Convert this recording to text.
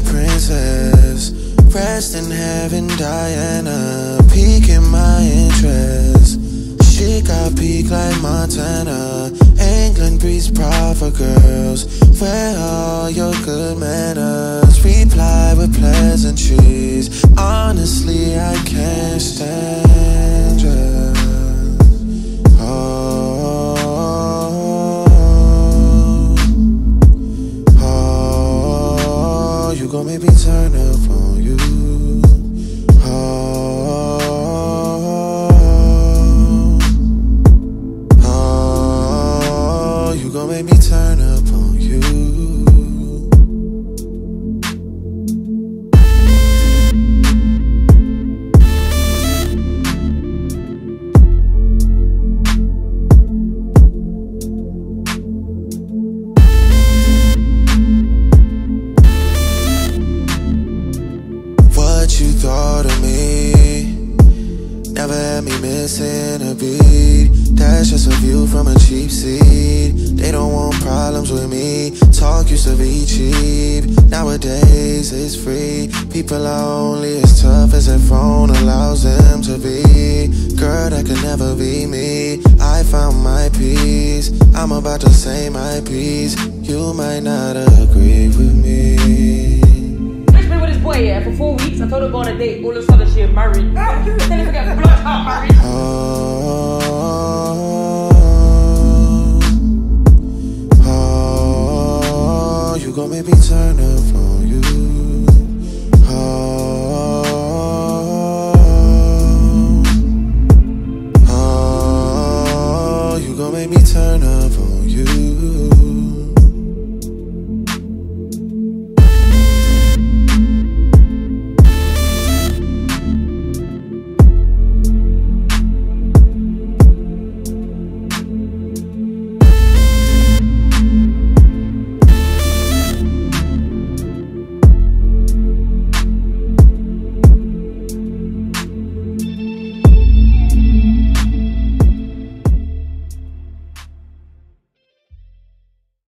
princess. Rest in heaven, Diana. Piquing my interest. She got peak like Montana. England breeds proper girls. Where are your good manners? Reply with pleasantries. Turn up on you. Oh, oh, you gon' make me turn up on you. You thought of me? Never had me missing a beat. That's just a view from a cheap seat. They don't want problems with me. Talk used to be cheap. Nowadays it's free. People are only as tough as their phone allows them to be. Girl, that could never be me. I found my peace. I'm about to say my piece. You might not agree with blind all this other shit, married. Then blood married. Oh, you make me turn up.